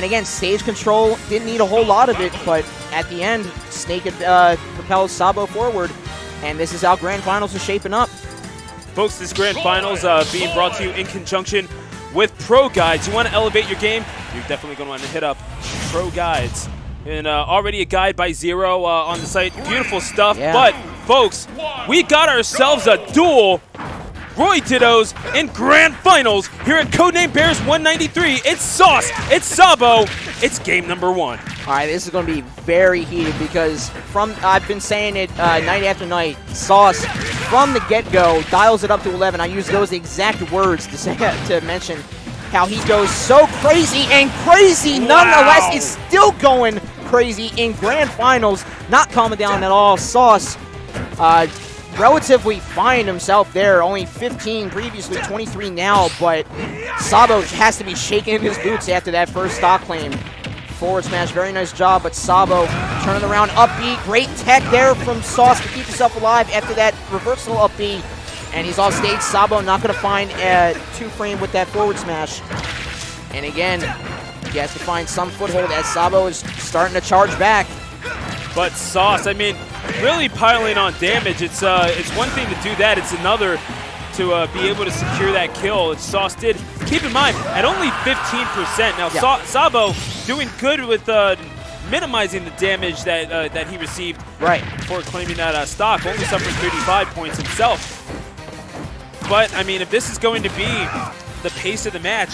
And again, stage control didn't need a whole lot of it, but at the end, Snake uh, propels Sabo forward, and this is how Grand Finals is shaping up. Folks, this Grand Finals uh, being brought to you in conjunction with ProGuides. You want to elevate your game? You're definitely going to want to hit up ProGuides. And uh, already a guide by Zero uh, on the site. Beautiful stuff. Yeah. But, folks, we got ourselves a duel Roy Dittos in grand finals here at Codename B-Airs 193. It's Sauce, it's Sabo, it's game number one. All right, this is going to be very heated because from I've been saying it uh, night after night. Sauce from the get-go dials it up to 11. I use those exact words to say to mention how he goes so crazy and crazy. Nonetheless, Wow. is still going crazy in grand finals. Not calming down at all. Sauce. Uh, relatively fine himself there. Only 15 previously, 23 now, but Sabo has to be shaking in his boots after that first stock claim. Forward smash, very nice job, but Sabo turning around up B. Great tech there from Sauce to keep himself alive after that reversal up B. And he's off stage. Sabo not going to find a two frame with that forward smash. And again, he has to find some foothold as Sabo is starting to charge back. But Sauce, I mean, really piling on damage. It's uh, it's one thing to do that. It's another to uh, be able to secure that kill. It's Sauce did. Keep in mind, at only 15%. Now, Yeah. Sa- Sabo doing good with uh, minimizing the damage that uh, that he received Right. before claiming that uh, stock. Only suffering 35 points himself. But, I mean, if this is going to be the pace of the match,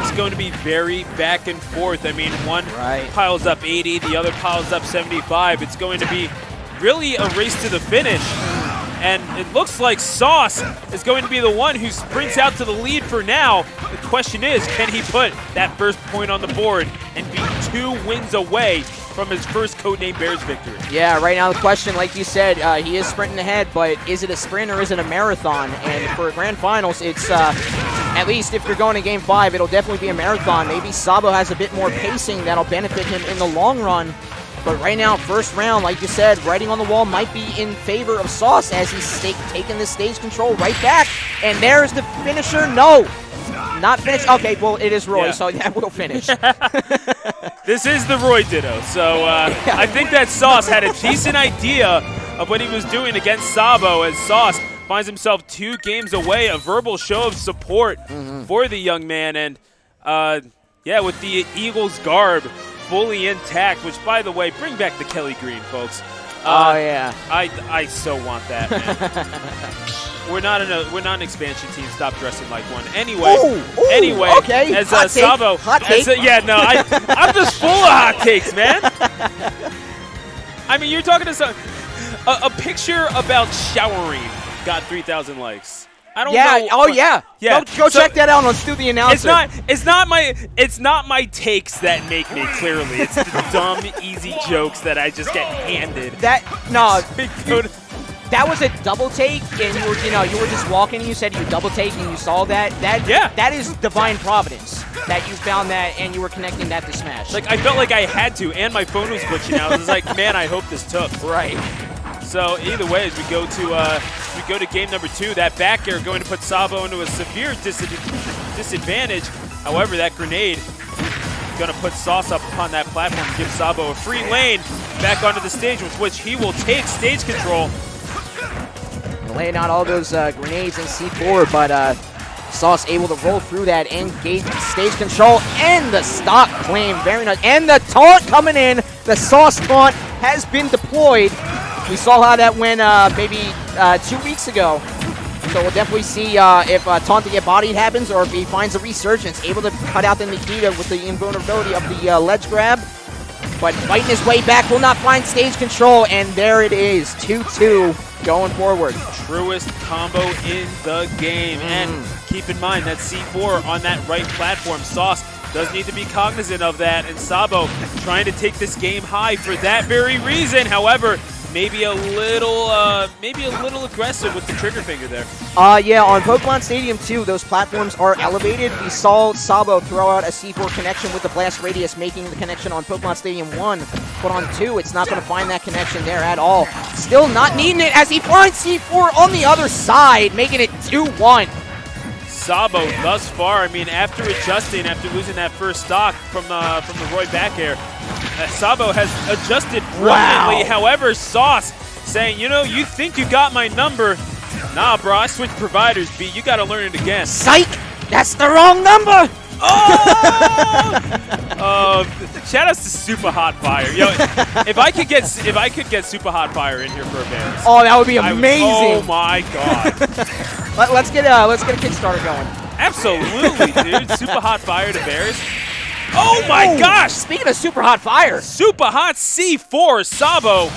it's going to be very back and forth. I mean, one Right. piles up 80, the other piles up 75. It's going to be really a race to the finish. And it looks like Sauce is going to be the one who sprints out to the lead for now. The question is, can he put that first point on the board and be two wins away from his first Codename B-Airs victory? Yeah, right now the question, like you said, uh, he is sprinting ahead, but is it a sprint or is it a marathon? And for grand finals, it's uh, at least if you're going to game five, it'll definitely be a marathon. Maybe Sabo has a bit more pacing that'll benefit him in the long run. But right now, first round, like you said, writing on the wall might be in favor of Sauce as he's taking the stage control right back. And there's the finisher. No, not finished. Okay, well, it is Roy, so Yeah. so that will finish. This is the Roy Ditto, so uh, I think that Sauce had a decent idea of what he was doing against Sabo as Sauce finds himself two games away, a verbal show of support for the young man. And uh, yeah, with the Eagles garb fully intact, which by the way, bring back the Kelly Green, folks. oh, Uh, yeah. I, I so want that, man. we're not in a we're not an expansion team. Stop dressing like one. Anyway, Ooh, ooh, anyway, okay. as Hot uh, take, Sabo, hot as, uh, yeah, no, I I'm just full of hot takes, man. I mean, you're talking to some a, a picture about showering got 3,000 likes. I don't Yeah. know. Oh, yeah. Yeah, Go, go so- check that out on Stu the Announcer. It's not. It's not my. It's not my takes that make me. Clearly, it's the dumb, easy jokes that I just get handed. that. No, to- that was a double take, and you were, you know, you were just walking. and You said you double take, and you saw that. That. Yeah. That is divine providence that you found that, and you were connecting that to Smash. Like I felt like I had to, and my phone was glitching out. I was like, man, I hope this took. right. So either way, as we go to uh, we go to game number two, that back air going to put Sabo into a severe disadvantage. disadvantage. However, that grenade is going to put Sauce up upon that platform, give Sabo a free lane back onto the stage, with which he will take stage control. Laying out all those uh, grenades in C4, but uh, Sauce able to roll through that and gauge stage control and the stock claim. Very nice. And the taunt coming in. The Sauce taunt has been deployed. We saw how that went uh, maybe uh, two weeks ago. So we'll definitely see uh, if uh, taunt to get bodied happens or if he finds a resurgence. Able to cut out the Nikita with the invulnerability of the uh, ledge grab. But fighting his way back will not find stage control. And there it is. 2-2 going forward. Truest combo in the game. And keep in mind that C4 on that right platform, Sauce does need to be cognizant of that. And Sabo trying to take this game high for that very reason. However, maybe a little, uh, maybe a little aggressive with the trigger finger there. Uh, yeah, on Pokemon Stadium 2, those platforms are elevated. We saw Sabo throw out a C4 connection with the Blast Radius, making the connection on Pokemon Stadium 1. But on 2, it's not going to find that connection there at all. Still not needing it as he finds C4 on the other side, making it 2-1. Sabo thus far. I mean, after adjusting, after losing that first stock from uh, from the Roy back air, Sabo has adjusted brilliantly. Wow. However, Sauce saying, you know, you think you got my number. Nah, bro, I switched providers, B. You got to learn it again. Psych! That's the wrong number! Oh! uh, shout outs to Super Hot Fire. Yo, if I could get if I could get Super Hot Fire in here for a band. Oh, that would be I would- amazing. oh my god. Let, us get uh, let's get a Kickstarter going. Absolutely, dude. Super Hot Fire to B-Airs. Oh my gosh! Speaking of super hot fire, Super Hot C4 Sabo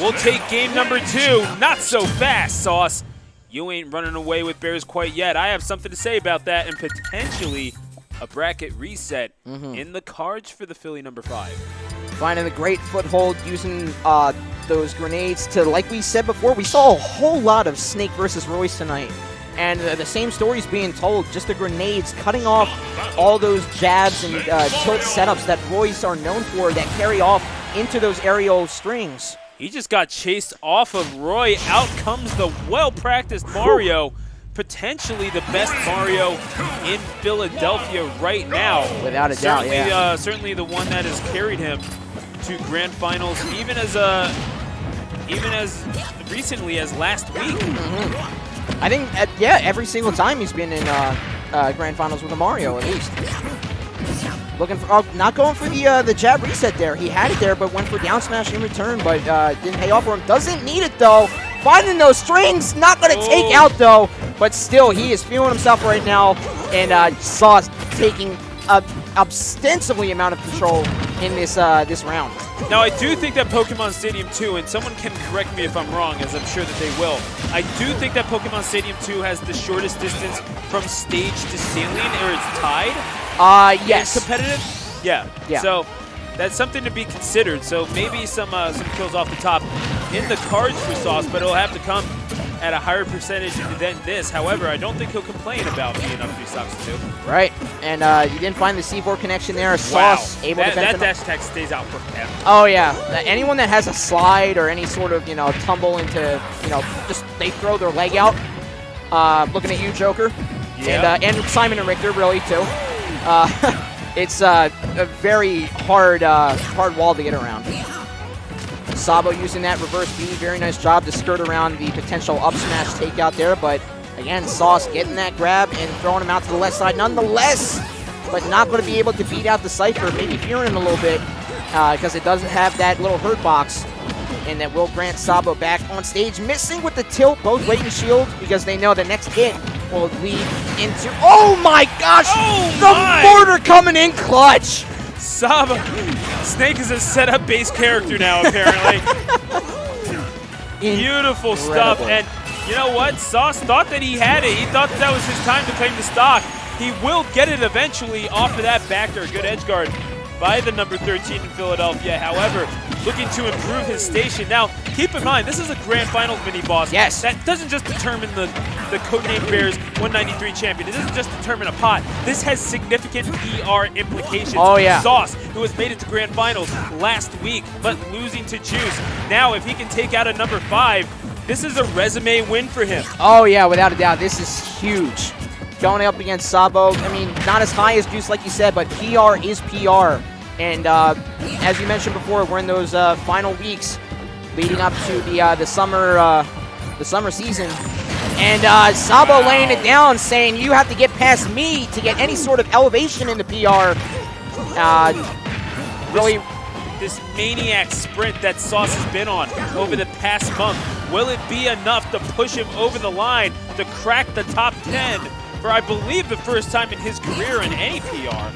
will take game number two. Not so fast, Sauce. You ain't running away with B-Airs quite yet. I have something to say about that and potentially a bracket reset in the cards for the Philly number five. finding a great foothold using uh, those grenades to, like we said before, we saw a whole lot of Snake versus Roys tonight. And uh, the same story's being told, just the grenades cutting off all those jabs and uh, tilt setups that Roys are known for that carry off into those aerial strings. He just got chased off of Roy. Out comes the well-practiced Mario. Potentially the best Mario in Philadelphia right now. Without a doubt, certainly, yeah. uh, certainly the one that has carried him to grand finals, even as a, even as recently as last week. I think, uh, yeah, every single time he's been in uh, uh, grand finals with a Mario, at least. Looking for, oh, not going for the uh, the jab reset there. He had it there, but went for down smash in return, but uh, didn't pay off for him. Doesn't need it though. Finding those strings, not going to take Oh. out though, but still, he is feeling himself right now, and uh, Sauce taking a ostensibly amount of control in this uh, this round. Now, I do think that Pokemon Stadium 2, and someone can correct me if I'm wrong, as I'm sure that they will. I do think that Pokemon Stadium 2 has the shortest distance from stage to ceiling, or it's tied. Uh, yes. competitive. Yeah. Yeah. So that's something to be considered. So maybe some uh, some kills off the top in the cards for Sauce, but it'll have to come at a higher percentage than this. However, I don't think he'll complain about being up three stocks to two. Right, and uh, you didn't find the C4 connection there. Sauce able that, to that dash attack stays out forever. Oh yeah, anyone that has a slide or any sort of you know tumble into you know just they throw their leg out. Uh, looking at you, Joker, and Yeah. uh, and Simon and Richter really too. Uh, it's uh, a very hard uh, hard wall to get around. Sabo using that reverse B, very nice job to skirt around the potential up smash takeout there, but again, Sauce getting that grab and throwing him out to the left side nonetheless, but not going to be able to beat out the Cypher, maybe fearing him a little bit, uh, because it doesn't have that little hurt box, and that will grant Sabo back on stage, missing with the tilt, both weight and shield, because they know the next hit will lead into, oh my gosh, Oh the my! mortar coming in clutch! Sabo. Snake is a setup based character now, apparently. Beautiful stuff. And you know what? Sauce thought that he had it. He thought that, that was his time to claim the stock. He will get it eventually off of that back air. Good edge guard by the number 13 in Philadelphia. However, looking to improve his station. Now, keep in mind, this is a grand finals mini boss. Yes. That doesn't just determine the, the Codename B-Airs 193 champion. It doesn't just determine a pot. This has significant PR implications. Oh, yeah. Sauce, who has made it to grand finals last week, but losing to Juice. Now, if he can take out a number five, this is a resume win for him. Oh yeah, without a doubt, this is huge. Going up against Sabo, I mean, not as high as Juice like you said, but PR is PR. And uh, as you mentioned before, we're in those uh, final weeks leading up to the uh, the summer uh, the summer season. And uh, Sabo laying it down, saying you have to get past me to get any sort of elevation in the PR. Uh, really, This maniac sprint that Sauce has been on over the past month, will it be enough to push him over the line to crack the top 10 for, I believe, the first time in his career in any PR?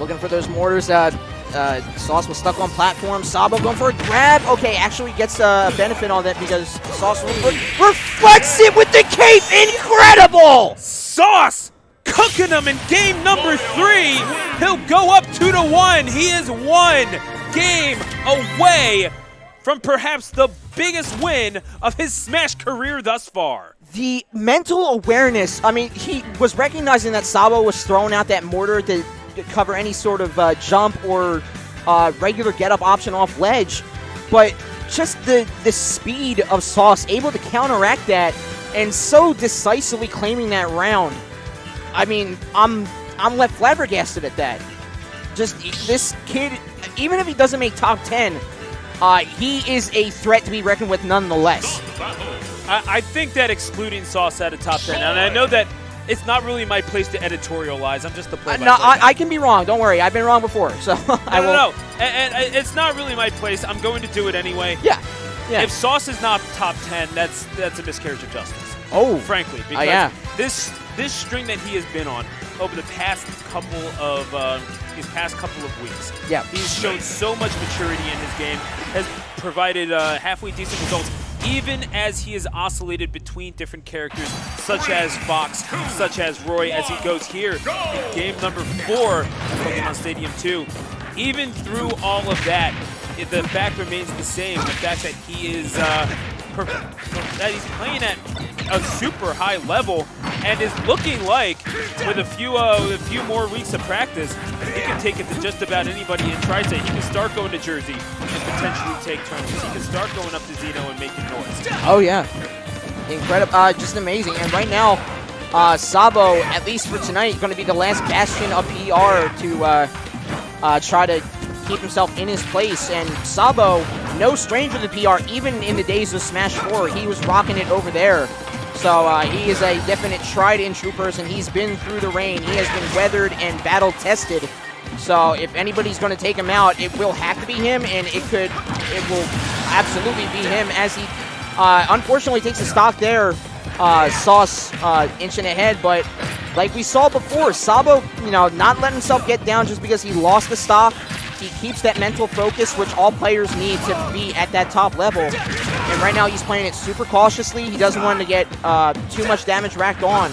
Looking for those mortars. Uh, uh, Sauce was stuck on platform. Sabo going for a grab. Okay, actually gets a benefit on that because Sauce re- reflects it with the cape. Incredible! Sauce cooking him in game number three. He'll go up two to one. He is one game away from perhaps the biggest win of his Smash career thus far. The mental awareness. I mean, he was recognizing that Sabo was throwing out that mortar to cover any sort of uh, jump or uh, regular get up option off ledge, but just the the speed of Sauce able to counteract that and so decisively claiming that round. I mean, I'm I'm left flabbergasted at that. Just this kid, even if he doesn't make top 10, uh, he is a threat to be reckoned with nonetheless. I, I think that excluding Sauce out of top 10, and I know that it's not really my place to editorialize. I'm just the play. Uh, no, I, I, can be wrong. Don't worry. I've been wrong before, so no, I will. No, no, and, and, it's not really my place. I'm going to do it anyway. Yeah. yeah. If Sauce is not top 10, that's that's a miscarriage of justice. Oh, frankly, because uh, yeah. this this string that he has been on over the past couple of uh, these past couple of weeks, yeah, he's shown so much maturity in his game, has provided uh, halfway decent results even as he is oscillated between different characters, such as Fox, such as Roy, as he goes here in game number four of Pokemon Stadium 2. Even through all of that, the fact remains the same, the fact that he is uh, that he's playing at a super high level and is looking like with a few uh, a few more weeks of practice, he can take it to just about anybody in Tri-State. He can start going to Jersey and potentially take turns. He can start going up to Zeno and making noise. Oh yeah, incredible, uh, just amazing. And right now, uh, Sabo, at least for tonight, going to be the last bastion of PR to uh, uh, try to keep himself in his place. And Sabo, no stranger to PR, even in the days of Smash 4, he was rocking it over there. So uh, he is a definite tried and true person. He's been through the rain. He has been weathered and battle tested. So if anybody's going to take him out, it will have to be him, and it could, it will absolutely be him as he, uh, unfortunately, takes a stock there. Uh, Sauce uh, inching ahead, but like we saw before, Sabo, you know, not letting himself get down just because he lost the stock. He keeps that mental focus, which all players need to be at that top level. And right now he's playing it super cautiously. He doesn't want to get uh, too much damage racked on.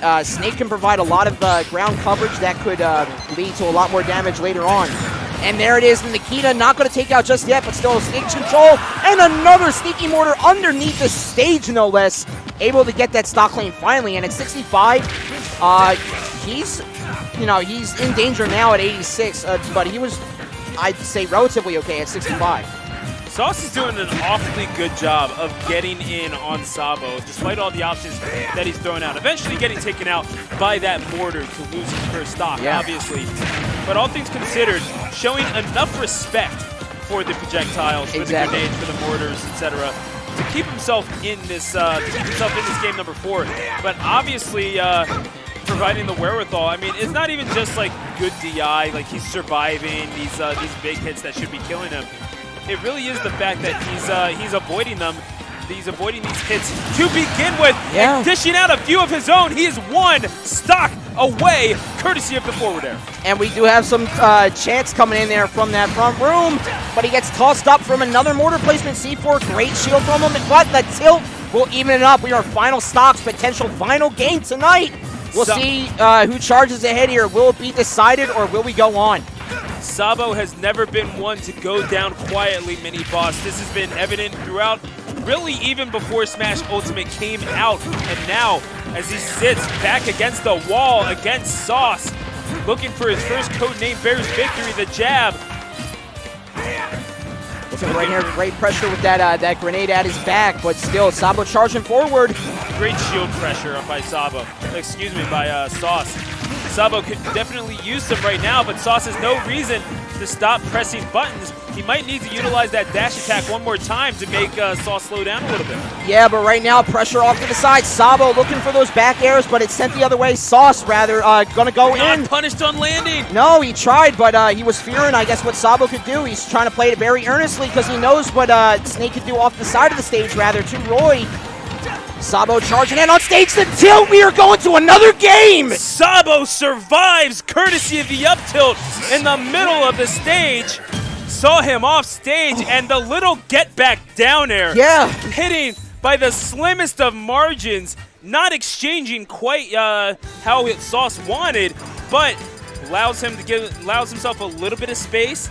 Uh, Snake can provide a lot of uh, ground coverage that could uh, lead to a lot more damage later on. And there it is, Nikita not going to take out just yet, but still stage control. And another sneaky mortar underneath the stage, no less. Able to get that stock lane finally. And at 65, uh, he's you know, he's in danger now at 86, uh, but he was, I'd say, relatively okay at 65. Sauce is doing an awfully good job of getting in on Sabo, despite all the options that he's throwing out. Eventually getting taken out by that mortar to lose his first stock, yeah. obviously. But all things considered, showing enough respect for the projectiles, for exactly. the grenades, for the mortars, etc., to keep himself in this, uh, to keep himself in this game number four. But obviously, uh, providing the wherewithal. I mean, it's not even just like good DI, like he's surviving these uh, these big hits that should be killing him. It really is the fact that he's uh, he's avoiding them. He's avoiding these hits to begin with yeah. and dishing out a few of his own. He is one stock away, courtesy of the forward air. And we do have some uh, chance coming in there from that front room, but he gets tossed up from another mortar placement. C4, great shield from him, but the tilt will even it up. We are final stocks, potential final game tonight. We'll see uh, who charges ahead here. Will it be decided or will we go on? Sabo has never been one to go down quietly, Mini Boss. This has been evident throughout, really even before Smash Ultimate came out. And now, as he sits back against the wall against Sauce, looking for his first Codename B-Airs victory, the jab. Looking right here, great pressure with that uh, that grenade at his back, but still, Sabo charging forward. Great shield pressure by Sabo. Excuse me, by uh, Sauce. Sabo could definitely use them right now, but Sauce has no reason to stop pressing buttons. He might need to utilize that dash attack one more time to make uh, Sauce slow down a little bit. Yeah, but right now, pressure off to the side. Sabo looking for those back airs, but it's sent the other way. Sauce, rather, uh, gonna go Not in. punished on landing. No, he tried, but uh, he was fearing, I guess, what Sabo could do. He's trying to play it very earnestly because he knows what uh, Snake could do off the side of the stage, rather, to Roy. Sabo charging in on stage the tilt. We are going to another game. Sabo survives courtesy of the up tilt in the middle of the stage. Saw him off stage and the little get back down air. Yeah. Hitting by the slimmest of margins, not exchanging quite uh, how Sauce wanted, but allows him to give allows himself a little bit of space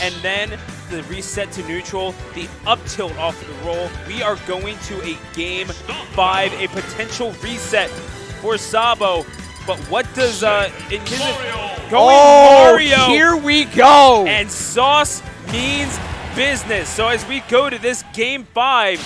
and then the reset to neutral, the up tilt off of the roll. We are going to a game five, a potential reset for Sabo. But what does uh in his going oh, Mario here we go. And Sauce means business. So as we go to this game five,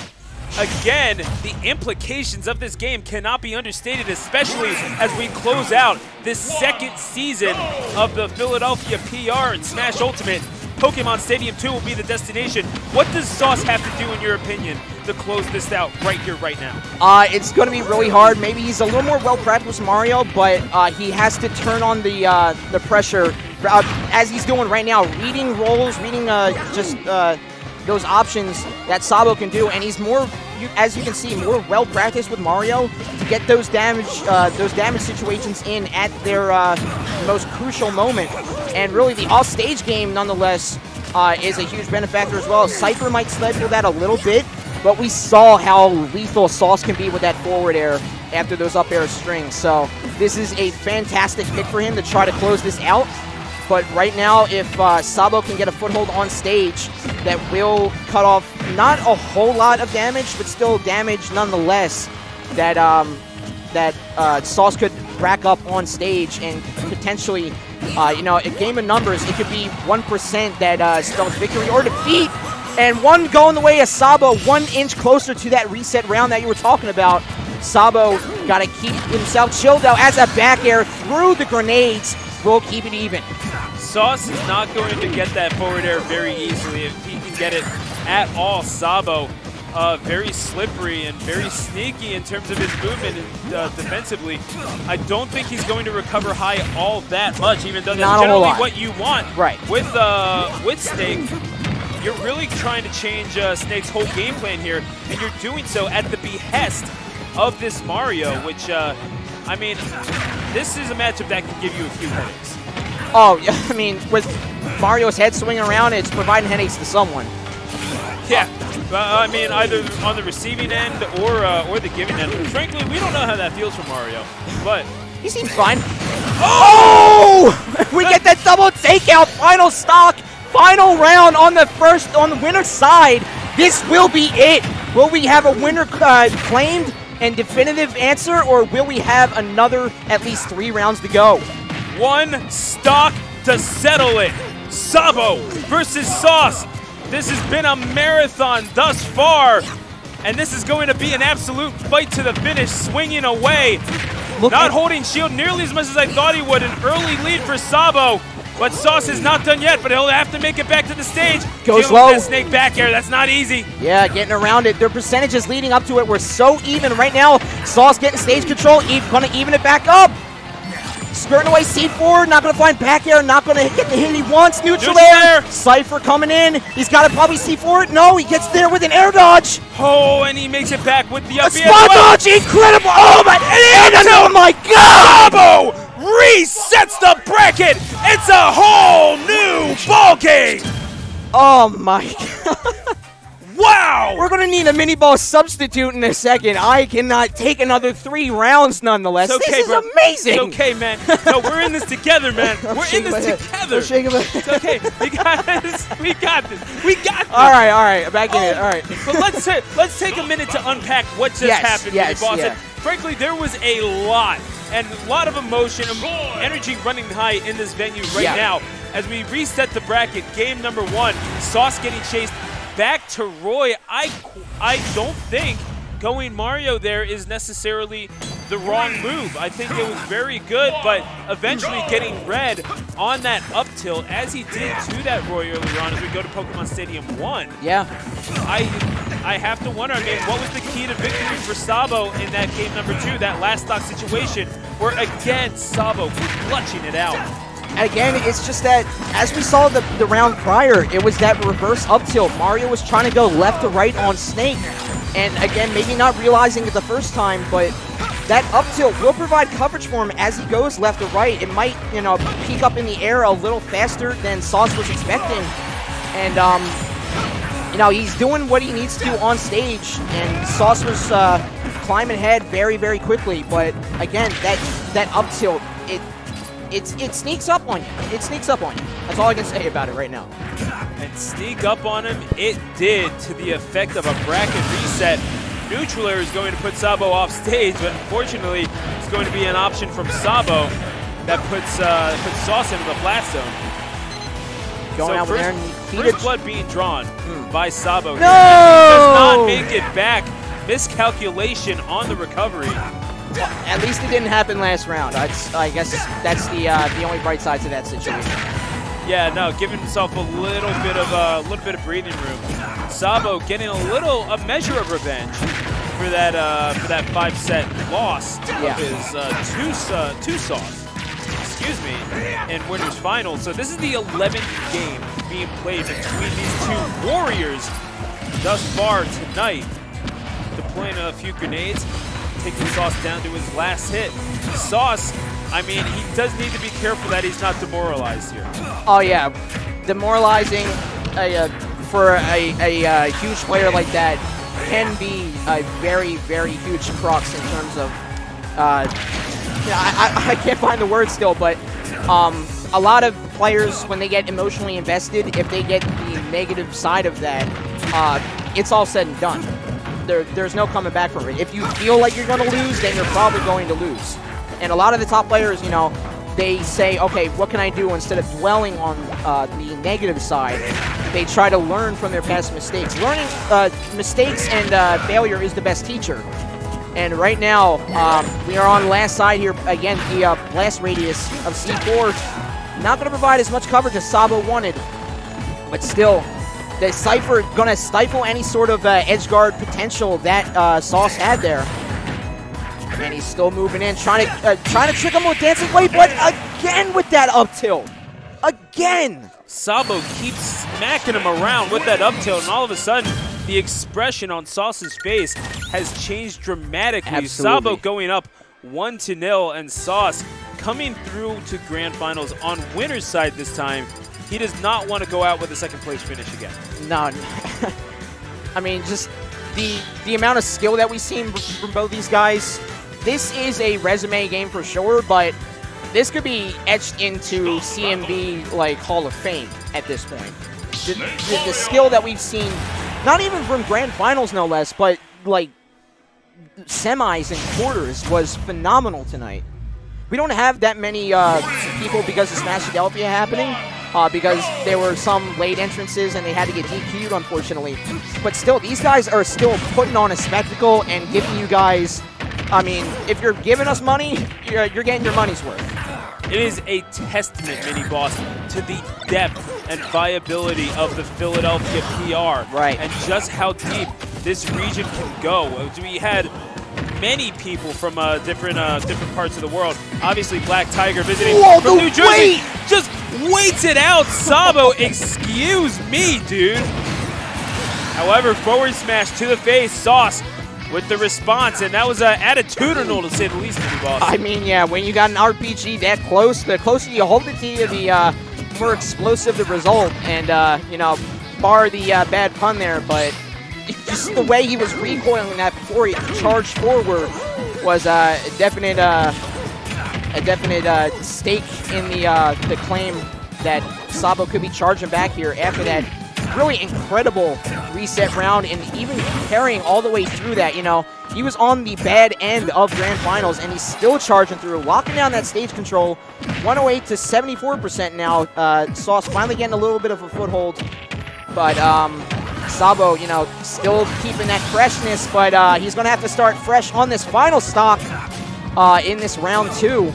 again, the implications of this game cannot be understated, especially as we close out this second season of the Philadelphia PR and Smash Ultimate. Pokemon Stadium 2 will be the destination. What does Sauce have to do, in your opinion, to close this out right here, right now? Uh, it's going to be really hard. Maybe he's a little more well-practiced Mario, but uh, he has to turn on the uh, the pressure uh, as he's doing right now, reading rolls, reading uh, just uh, those options that Sabo can do, and he's more, you, as you can see, more well-practiced with Mario to get those damage those damage situations in at their most crucial moment. And really, the off-stage game, nonetheless, uh, is a huge benefactor as well. Cypher might stifle that a little bit, but we saw how lethal Sauce can be with that forward air after those up air strings. So this is a fantastic pick for him to try to close this out. But right now, if uh, Sabo can get a foothold on stage, that will cut off not a whole lot of damage, but still damage nonetheless, that um, that uh, Sauce could rack up on stage and potentially uh, you know, a game of numbers, it could be 1% that uh, spells victory or defeat. And one going the way of Sabo, one inch closer to that reset round that you were talking about. Sabo got to keep himself chilled out as a back air through the grenades will keep it even. Sauce is not going to get that forward air very easily if he can get it at all. Sabo uh, very slippery and very sneaky in terms of his movement uh, defensively. I don't think he's going to recover high all that much, even though that's Not generally what you want. Right. With, uh, with Snake, you're really trying to change uh, Snake's whole game plan here, and you're doing so at the behest of this Mario, which, uh, I mean, this is a matchup that can give you a few headaches. Oh, yeah, I mean, with Mario's head swinging around, it's providing headaches to someone. Yeah, uh, I mean, either on the receiving end or uh, or the giving end. Frankly, we don't know how that feels for Mario, but he seems fine. Oh! we get that double takeout, final stock, final round on the first on the winner's side. This will be it. Will we have a winner uh, claimed and definitive answer, or will we have another at least three rounds to go? One stock to settle it. Sabo versus Sauce. This has been a marathon thus far, and this is going to be an absolute fight to the finish, swinging away. Look not holding shield nearly as much as I thought he would. An early lead for Sabo, but Sauce is not done yet, but he'll have to make it back to the stage. Goes low. snake back air, that's not easy. Yeah, getting around it. Their percentages leading up to it were so even right now. Sauce getting stage control, gonna even it back up. Skirting away C4, not going to find back air, not going to hit the hit he wants. Neutral, Neutral air. air. Cypher coming in. He's got to probably C4 No, he gets there with an air dodge. Oh, and he makes it back with the up air. Spot dodge, incredible. Oh, my, and, and, oh my God. Sabo resets the bracket. It's a whole new ball game. Oh my God. Wow! We're going to need a mini ball substitute in a second. I cannot take another three rounds nonetheless. It's okay, this bro. is amazing. It's okay, man. No, we're in this together, man. we're in this together. It's okay. We got this. We got this. We got this. All right, all right. Back in oh, it. All right. But let's let's take a minute to unpack what just yes, happened yes, Boston. Yeah. Frankly, there was a lot and a lot of emotion, and energy running high in this venue right yeah. now as we reset the bracket. Game number one, Sauce getting chased back to Roy. I, I don't think going Mario there is necessarily the wrong move. I think it was very good, but eventually getting red on that up tilt, as he did to that Roy earlier on as we go to Pokemon Stadium 1. Yeah. I I have to wonder, I mean, what was the key to victory for Sabo in that game number two, that last stock situation, where again, Sabo was clutching it out And again, it's just that, as we saw the, the round prior, it was that reverse up tilt. Mario was trying to go left to right on Snake. And again, maybe not realizing it the first time, but that up tilt will provide coverage for him as he goes left to right. It might, you know, peak up in the air a little faster than Sauce was expecting. And, um, you know, he's doing what he needs to do on stage, and Sauce was uh, climbing ahead very, very quickly. But again, that that up tilt, it it's it sneaks up on you. It sneaks up on you. That's all I can say about it right now. And sneak up on him, it did to the effect of a bracket reset. Neutral air is going to put Sabo off stage, but unfortunately, it's going to be an option from Sabo that puts uh, puts Sauce into the flat zone. Going so out there first blood being drawn hmm. by Sabo. No! Does not make it back miscalculation on the recovery. Well, at least it didn't happen last round. That's, I guess that's the uh, the only bright side to that situation. Yeah, no, giving himself a little bit of a uh, little bit of breathing room. Sabo getting a little a measure of revenge for that uh, for that five set loss yeah. of his uh, to uh, to Sauce. Excuse me, in winners final. So this is the 11th game being played between these two warriors thus far tonight. Deploying a few grenades, taking Sauce down to his last hit. Sauce, I mean, he does need to be careful that he's not demoralized here. Oh yeah, demoralizing a, uh, for a, a, uh, huge player like that can be a very, very huge crux in terms of, uh, I, I, I, can't find the word still, but um, a lot of players, when they get emotionally invested, if they get the negative side of that, uh, it's all said and done. There, there's no coming back from it. If you feel like you're going to lose, then you're probably going to lose. And a lot of the top players, you know, they say, okay, what can I do instead of dwelling on uh, the negative side? They try to learn from their past mistakes. Learning uh, mistakes and uh, failure is the best teacher. And right now, um, we are on last side here. Again, the uh, blast radius of C4 not going to provide as much coverage as Sabo wanted. But still, the Cypher going to stifle any sort of uh, edge guard potential that uh, Sauce had there. And he's still moving in, trying to uh, trying to trick him with Dancing Blade, but again with that up tilt. Again! Sabo keeps smacking him around with that up tilt, and all of a sudden, the expression on Sauce's face has changed dramatically. Absolutely. Sabo going up 1 to 0, and Sauce coming through to grand finals on winner's side this time. He does not want to go out with a second place finish again. No. I mean, just the the amount of skill that we've seen from both these guys. This is a resume game for sure, but this could be etched into CNB like Hall of Fame at this point. The, the, the skill that we've seen, not even from grand finals no less, but like semis and quarters was phenomenal tonight. We don't have that many uh, people because of Smash Adelphia happening, uh, because there were some late entrances and they had to get DQ'd, unfortunately. But still, these guys are still putting on a spectacle and giving you guys, I mean, if you're giving us money, you're, you're getting your money's worth. It is a testament, Mini Boss, to the depth and viability of the Philadelphia PR. Right. And just how deep this region can go. We had many people from uh, different uh, different parts of the world. Obviously, Black Tiger visiting Whoa, from New Jersey. Weight. Just waits it out. Sabo, excuse me, dude. However, forward smash to the face. Sauce with the response, and that was uh, attitudinal to say the least, Boss. I mean, yeah, when you got an RPG that close, the closer you hold it to you, the uh, more explosive the result. And, uh, you know, bar the uh, bad pun there, but just the way he was recoiling that before he charged forward was uh, a definite, uh, a definite uh, stake in the the claim that Sabo could be charging back here after that really incredible reset round and even carrying all the way through that. You know, he was on the bad end of Grand Finals and he's still charging through, locking down that stage control. 108 to 74% now. Uh, Sauce finally getting a little bit of a foothold, but um, Sabo, you know, still keeping that freshness, but uh, he's going to have to start fresh on this final stock uh, in this round two.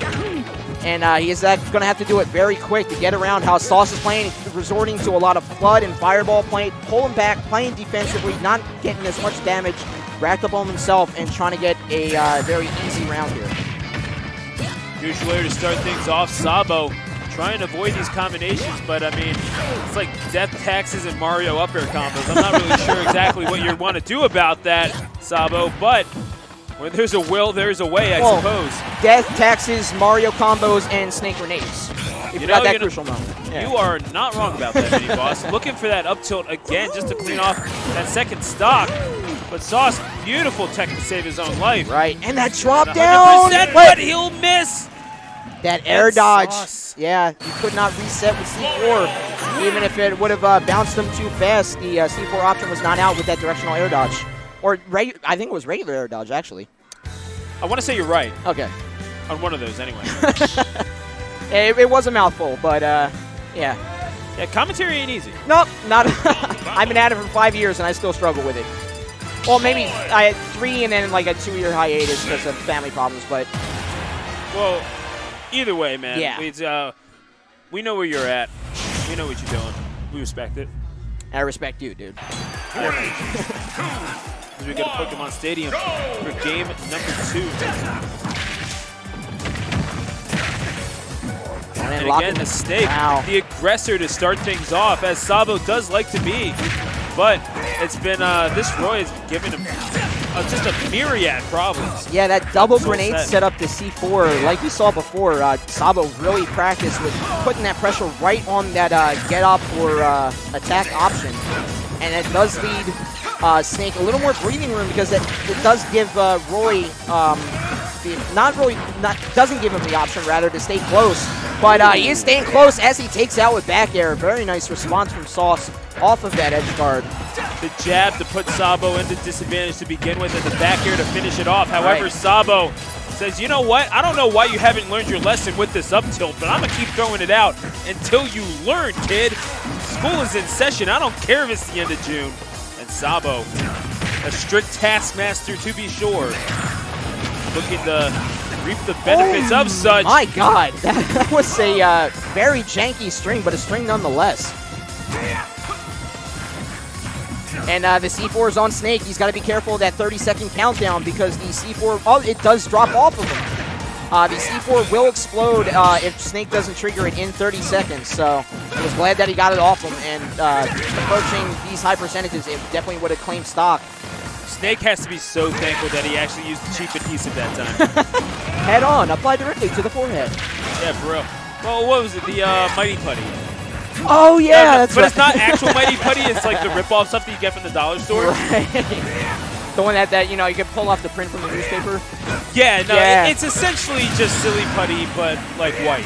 And uh, he is uh, going to have to do it very quick to get around how Sauce is playing, resorting to a lot of FLUDD and Fireball, playing, pulling back, playing defensively, not getting as much damage, racked up on himself, and trying to get a uh, very easy round here. Huge layer to start things off. Sabo trying to avoid these combinations, but I mean, it's like death taxes and Mario up air combos. I'm not really sure exactly what you want to do about that, Sabo, but where there's a will, there's a way, I Whoa. suppose. Death, taxes, Mario combos, and snake grenades. If you, got know, that you crucial moment. Yeah. You are not wrong about that, Mini Boss. Looking for that up tilt again just to clean off that second stock. But Sauce, beautiful tech to save his own life. Right, and that drop down! but he'll miss. that air That's dodge, sauce. yeah, he could not reset with C4. Even if it would have uh, bounced him too fast, the uh, C4 option was not out with that directional air dodge. Or, regu- I think it was regular air dodge, actually. I want to say you're right Okay. on one of those anyway. It, it was a mouthful, but, uh, yeah. yeah, commentary ain't easy. Nope, not. I've been at it for five years and I still struggle with it. Well, maybe I had three and then like a two-year hiatus because of family problems, but Well, either way, man. Yeah. It's, uh, we know where you're at. We know what you're doing. We respect it. I respect you, dude. As we go to Pokemon Stadium for game number two. And, And again, the snake, Wow. the aggressor to start things off, as Sabo does like to be. But it's been, uh, this Roy has given him uh, just a myriad problems. Yeah, that double So grenade set. set up to C4, like we saw before, uh, Sabo really practiced with putting that pressure right on that uh, get up or uh, attack option. And it does lead uh, Snake a little more breathing room because it, it does give uh, Roy, um, the, not really, not, doesn't give him the option rather to stay close. But uh, he is staying close as he takes out with back air. Very nice response from Sauce off of that edge guard. The jab to put Sabo into disadvantage to begin with, and the back air to finish it off. However, Right. Sabo says, you know what? I don't know why you haven't learned your lesson with this up tilt, but I'm going to keep throwing it out until you learn, kid. School is in session. I don't care if it's the end of June. Sabo, a strict taskmaster to be sure, looking to reap the benefits of such. Oh My God, that, that was a uh, very janky string, but a string nonetheless. And uh, the C4 is on Snake. He's got to be careful of that 30-second countdown because the C4, oh, it does drop off of him. Uh, the C4 will explode uh, if Snake doesn't trigger it in 30 seconds. So I was glad that he got it off him. And uh, approaching these high percentages, it definitely would have claimed stock. Snake has to be so thankful that he actually used the cheap adhesive that time. Head on, apply directly to the forehead. yeah, for real. Well, what was it? The uh, Mighty Putty. Oh yeah, that's but right. it's not actual Mighty Putty. It's like the rip-off stuff that you get from the dollar store. Right. The one that, that, you know, you can pull off the print from the newspaper. Yeah, no, Yeah. it- it's essentially just silly putty, but like white.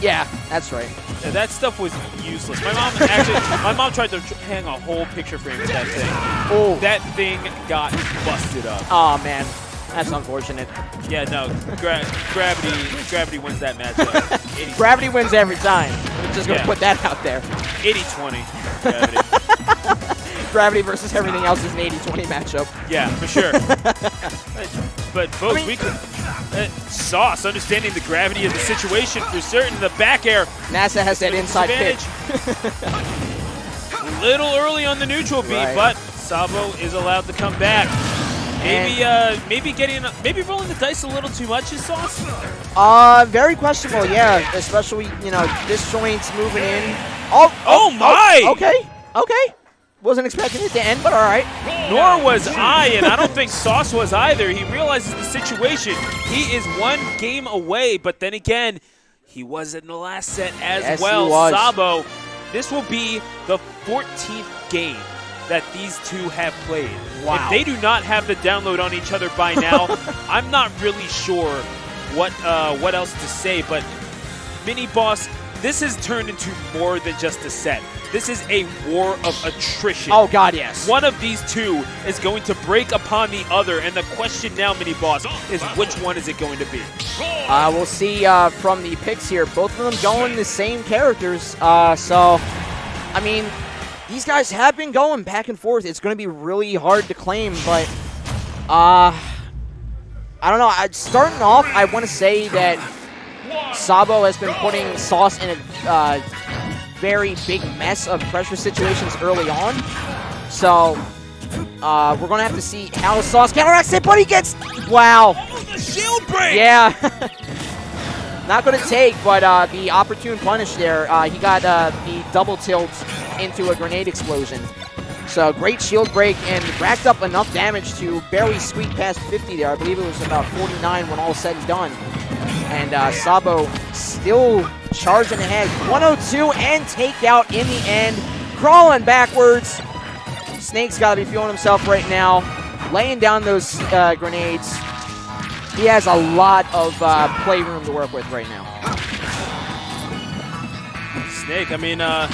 Yeah, that's right. Yeah, that stuff was useless. My mom actually, my mom tried to hang a whole picture frame with that thing. Oh, That thing got busted up. oh man, that's unfortunate. Yeah, no, gra- gravity, gravity wins that matchup. 80, Gravity wins every time. We're just gonna Yeah. put that out there. 80-20. Gravity. Gravity versus everything else is an 80-20 matchup. Yeah, for sure. but, folks, we could. Uh, Sauce, understanding the gravity of the situation for certain, the back air NASA has that inside pitch. Little early on the neutral beat, Right. but Sabo is allowed to come back. Maybe, uh, maybe getting, maybe rolling the dice a little too much is Sauce. Uh, very questionable, yeah. Especially, you know, this joint's moving in. Oh, Oh my! okay, okay. Wasn't expecting it to end, but all right. Nor was I, and I don't think Sauce was either. He realizes the situation. He is one game away, but then again, he was in the last set as Yes, well. Sabo, this will be the 14th game that these two have played. Wow. If they do not have the download on each other by now, I'm not really sure what uh, what else to say. But Mini Boss, this has turned into more than just a set. This is a war of attrition. Oh God, yes. One of these two is going to break upon the other, and the question now, Mini Boss, is which one is it going to be? Uh, we'll see uh, from the picks here. Both of them going the same characters. Uh, so, I mean, these guys have been going back and forth. It's going to be really hard to claim, but uh, I don't know. I, starting off, I want to say that Sabo has been putting Sauce in a uh, very big mess of pressure situations early on. So, uh, we're going to have to see how Sauce counteracts it, but he gets... Wow. Almost shield break! Yeah. Not going to take, but uh, the opportune punish there. Uh, he got uh, the double tilt into a grenade explosion. So great shield break and racked up enough damage to barely squeak past 50 there. I believe it was about 49 when all said and done. And uh, Sabo still charging ahead. 102 and takeout in the end. Crawling backwards. Snake's got to be feeling himself right now. Laying down those uh, grenades. He has a lot of uh, playroom to work with right now. Snake, I mean, uh,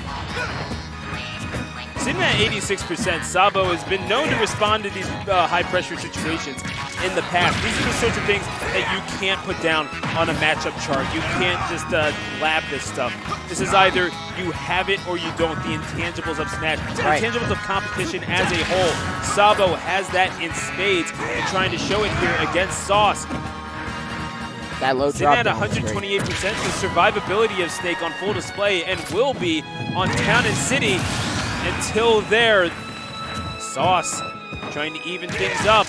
sitting at 86%, Sabo has been known to respond to these uh, high pressure situations. In the past. These are the sorts of things that you can't put down on a matchup chart. You can't just uh, lab this stuff. This is either you have it or you don't. The intangibles of Smash, the Right. intangibles of competition as a whole. Sabo has that in spades and trying to show it here against Sauce. That low Sitting drop at down was great. 128%, the survivability of Snake on full display and will be on Town and City until there. Sauce trying to even things up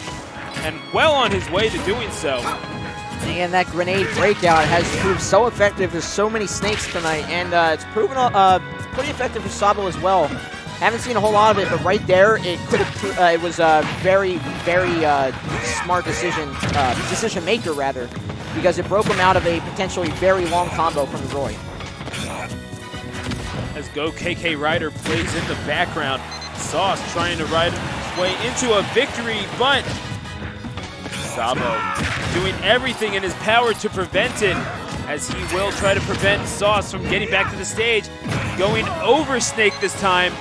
and well on his way to doing so. And that grenade breakout has proved so effective to so many snakes tonight, and uh, it's proven uh, pretty effective for Sabo as well. Haven't seen a whole lot of it, but right there, it could have. Uh, it was a very, very uh, smart decision, uh, decision maker rather, because it broke him out of a potentially very long combo from Roy. As Go KK Rider plays in the background. Sauce trying to ride his way into a victory, but Sabo doing everything in his power to prevent it as he will try to prevent Sauce from getting back to the stage. Going over Snake this time.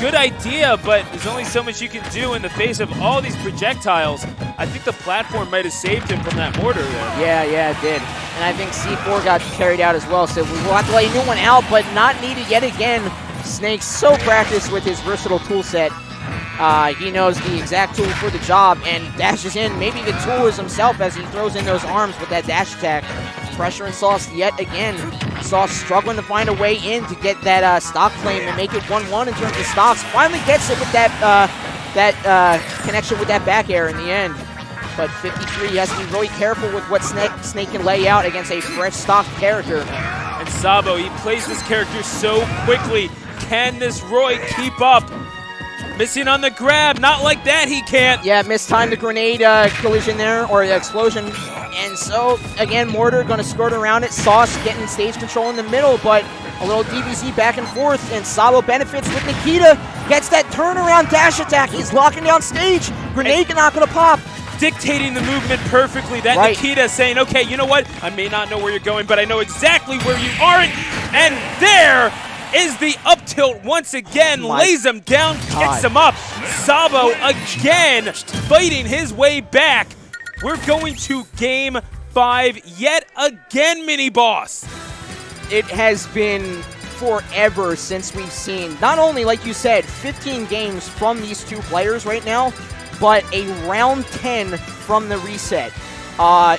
Good idea, but there's only so much you can do in the face of all these projectiles. I think the platform might have saved him from that mortar there. Yeah, yeah, it did. And I think C4 got carried out as well, so we will have to lay a new one out, but not needed yet again. Snake's so practiced with his versatile tool set. Uh, he knows the exact tool for the job and dashes in. Maybe the tool is himself as he throws in those arms with that dash attack. Pressure and Sauce yet again. Sauce struggling to find a way in to get that uh, stock claim and make it 1-1 in terms of stocks. Finally gets it with that uh, that uh, connection with that back air in the end. But 53 has to be really careful with what Snake, Snake can lay out against a fresh stock character. And Sabo, he plays this character so quickly. Can this Roy keep up? Missing on the grab, not like that he can't. Yeah, missed time the grenade uh, collision there, or the explosion. And so, again, Mortar going to skirt around it. Sauce getting stage control in the middle, but a little DBZ back and forth. And Sabo benefits with Nikita. Gets that turnaround dash attack. He's locking down stage. Grenade not going to pop. Dictating the movement perfectly. That Right. Nikita saying, okay, you know what? I may not know where you're going, but I know exactly where you aren't. And there is the up tilt once again. My lays him down, kicks him up. Sabo again fighting his way back. We're going to game five yet again, mini boss. it has been forever since we've seen not only like you said 15 games from these two players right now but a round 10 from the reset uh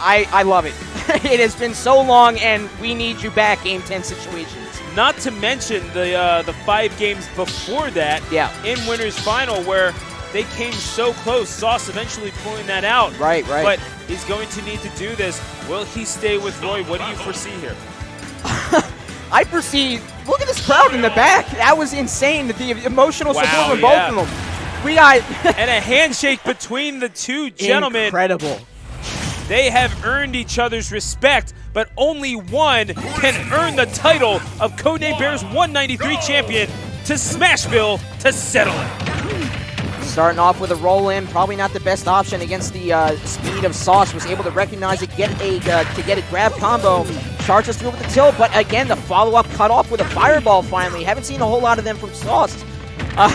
i i love it it has been so long and we need you back game 10 situations Not to mention the uh, the five games before that Yeah. in winners final where they came so close. Sauce eventually pulling that out. Right, right. But he's going to need to do this. Will he stay with Roy? What do you foresee here? i perceive look at this crowd in the back that was insane the emotional Wow, support from yeah. both of them we got And a handshake between the two gentlemen. incredible They have earned each other's respect, but only one can earn the title of Codename B-Airs 193 champion to Smashville to settle it. Starting off with a roll in, probably not the best option against the uh, speed of Sauce. Was able to recognize it, get a uh, to get a grab combo, charges through with the tilt, but again the follow up cut off with a fireball. Finally, haven't seen a whole lot of them from Sauce. Uh,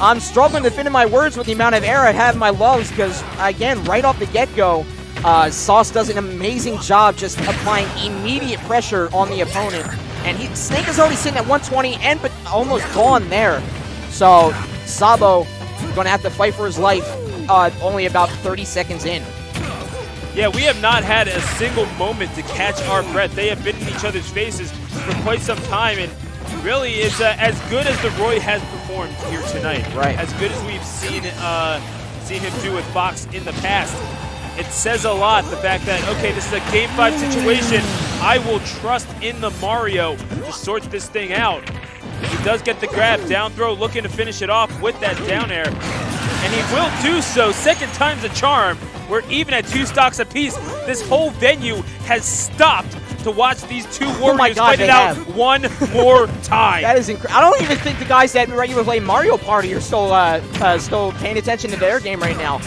I'm struggling to fit in my words with the amount of air I have in my lungs because again, right off the get go, uh, Sauce does an amazing job just applying immediate pressure on the opponent. And he, Snake is already sitting at 120 and but almost gone there. So Sabo going to have to fight for his life uh, only about 30 seconds in. Yeah, we have not had a single moment to catch our breath. They have been in each other's faces for quite some time, and really, it's uh, as good as the Roy has performed here tonight. Right. As good as we've seen uh, seen him do with Fox in the past. It says a lot the fact that okay, this is a game five situation. I will trust in the Mario to sort this thing out. He does get the grab, down throw, looking to finish it off with that down air. And he will do so. Second time's a charm. We're even at two stocks apiece. This whole venue has stopped to watch these two warriors Oh God, fight it out have. one more time. That is incredible. I don't even think the guys that regularly play Mario Party are still uh, uh, still paying attention to their game right now.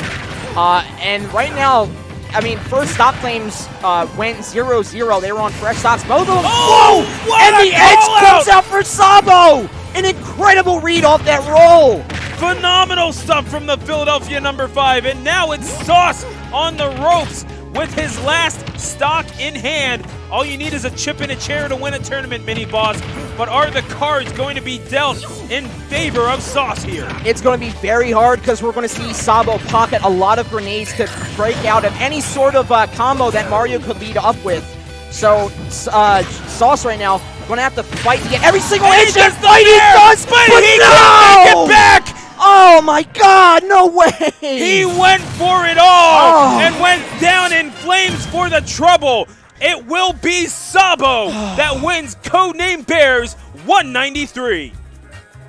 Uh, and right now, I mean, first stop claims uh, went 0-0. They were on fresh stocks. Both of them. Oh, Whoa! And the edge comes out! out for Sabo. An incredible read off that roll. Phenomenal stuff from the Philadelphia number five. And now it's Sauce on the ropes with his last stock in hand. All you need is a chip and a chair to win a tournament, mini boss. But are the cards going to be dealt in favor of Sauce here? It's going to be very hard because we're going to see Sabo pocket a lot of grenades to break out of any sort of uh, combo that Mario could lead up with. So uh, Sauce right now going to have to fight to get every single And inch of fight he does, but but he no! can't make it back. Oh my God! No way! He went for it all Oh. and went down flames for the trouble. It will be Sabo that wins Codename B-Airs 193.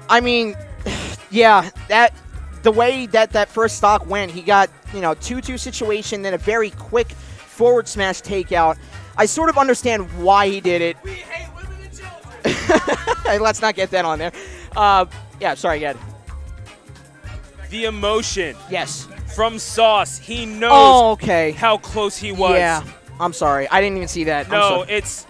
I mean, yeah, that the way that that first stock went, he got you know two-two situation, then a very quick forward smash takeout. I sort of understand why he did it. We hate women and children. Let's not get that on there. Uh, yeah, sorry, again. The emotion Yes. From Sauce. He knows Oh, okay. how close he was. Yeah. I'm sorry. I didn't even see that. I'm No, it's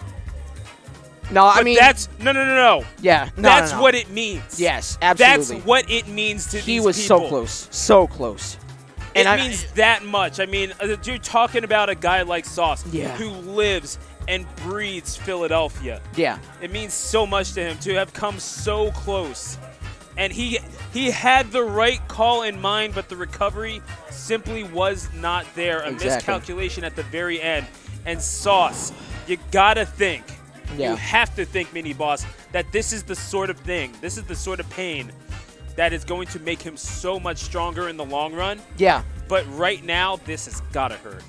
no. I but mean, that's no no no no. yeah. No, that's no, no. what it means. Yes, absolutely. That's what it means to he was people. so close, so close. It And I- means that much. I mean, uh, you're talking about a guy like Sauce Yeah. who lives and breathes Philadelphia. Yeah. It means so much to him to have come so close. And he he had the right call in mind, but the recovery simply was not there. A Exactly. miscalculation at the very end. And Sauce, you gotta think. Yeah. You have to think, Mini Boss, that this is the sort of thing, this is the sort of pain that is going to make him so much stronger in the long run. Yeah. But right now, this has gotta hurt.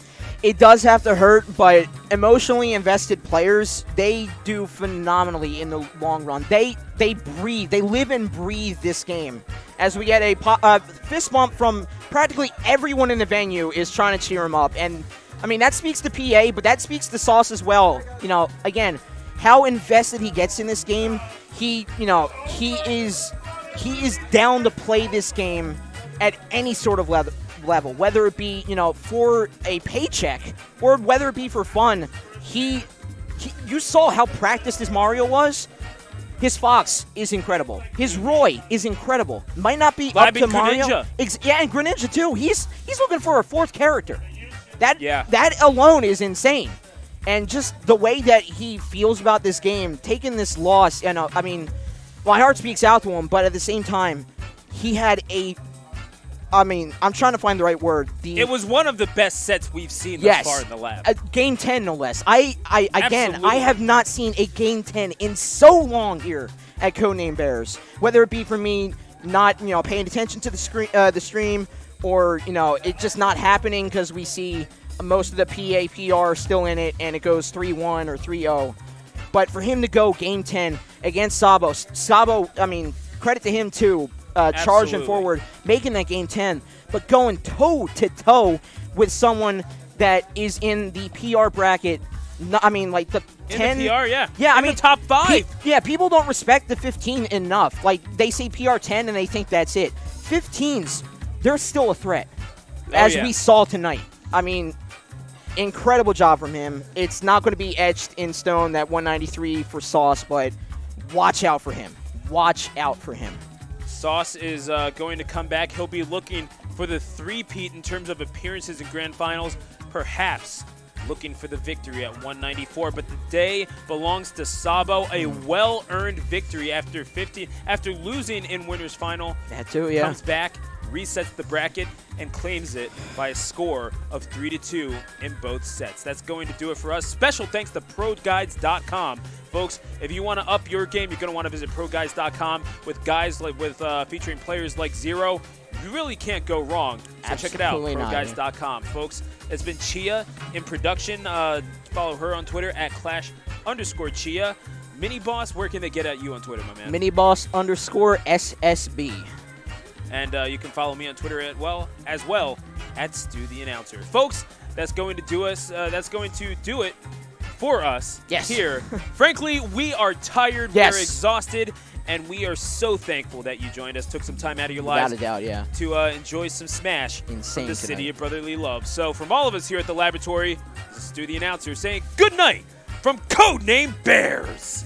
It does have to hurt, but emotionally invested players, they do phenomenally in the long run. They they breathe, they live and breathe this game. As we get a uh, fist bump from practically everyone in the venue is trying to cheer him up, and I mean that speaks to PA, but that speaks to Sauce as well. You know, again, how invested he gets in this game. He, you know, he is he is down to play this game at any sort of level level, whether it be you know for a paycheck or whether it be for fun. He, he you saw how practiced his Mario was. His Fox is incredible. His Roy is incredible. Might not be Live up to in Mario. Greninja. Ex- yeah, and Greninja too. He's he's looking for a fourth character. That Yeah. that alone is insane. And just the way that he feels about this game, taking this loss, and uh, I mean, my heart speaks out to him. But at the same time, he had a. I mean, I'm trying to find the right word. The It was one of the best sets we've seen thus far in the lab. uh, game ten no less. I, I again, I have not seen a game ten in so long here at Codename B-Airs. Whether it be for me not you know paying attention to the screen, uh, the stream, or you know it just not happening because we see most of the PAPR still in it and it goes three one or 3-0. But for him to go game ten against Sabo, Sabo, I mean credit to him too. Uh, charging forward, making that game 10, but going toe to toe with someone that is in the PR bracket. no- I mean, like the in 10. the PR, yeah. Yeah, I mean, top five. Pe- yeah, people don't respect the 15 enough. Like, they say PR 10 and they think that's it. 15s, they're still a threat, Oh, as yeah. we saw tonight. I mean, incredible job from him. It's not going to be etched in stone, that 193 for Sauce, but watch out for him. Watch out for him. Sauce is uh, going to come back. He'll be looking for the three-peat in terms of appearances in grand finals, perhaps looking for the victory at 194. But the day belongs to Sabo, a well-earned victory after 50 after losing in winners final. That too, yeah. Comes back, resets the bracket, and claims it by a score of 3 to 2 in both sets. That's going to do it for us. Special thanks to ProGuides.com. Folks, if you want to up your game, you're going to want to visit ProGuides.com with guys like with uh, featuring players like Zero. You really can't go wrong. So check it out, Absolutely. ProGuides.com. Folks, it's been Chia in production. Uh, follow her on Twitter at Clash underscore Chia. Mini Boss, where can they get at you on Twitter, my man? Miniboss underscore SSB. And uh, you can follow me on Twitter at well as well at Stu the Announcer. Folks, that's going to do us. Uh, that's going to do it for us Yes. here. Frankly, we are tired. Yes. We're exhausted, and we are so thankful that you joined us. Took some time out of your Without lives a doubt, yeah. to uh, enjoy some Smash Insane from the city of brotherly love. So, from all of us here at the laboratory, this is Stu the Announcer saying good night from Codename B-Airs.